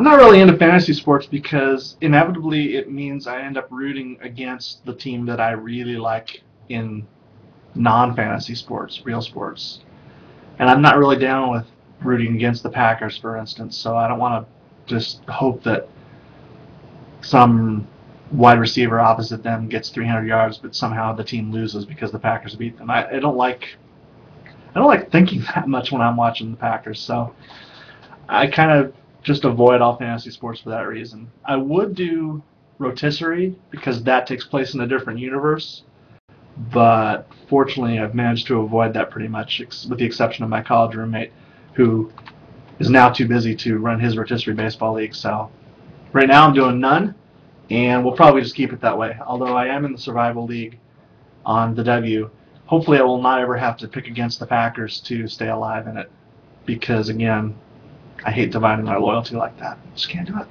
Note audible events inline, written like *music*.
I'm not really into fantasy sports because inevitably it means I end up rooting against the team that I really like in non-fantasy sports, real sports. And I'm not really down with rooting against the Packers, for instance. So I don't want to just hope that some wide receiver opposite them gets 300 yards, but somehow the team loses because the Packers beat them. I, I don't like I don't like thinking *laughs* that much when I'm watching the Packers. So I kind of just avoid all fantasy sports for that reason. I would do rotisserie because that takes place in a different universe, but fortunately I've managed to avoid that pretty much, ex- with the exception of my college roommate, who is now too busy to run his rotisserie baseball league. So right now I'm doing none, and we'll probably just keep it that way. Although I am in the survival league on the W. Hopefully I will not ever have to pick against the Packers to stay alive in it, because again, I hate dividing my loyalty like that. Just can't do it.